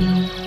Mm-hmm.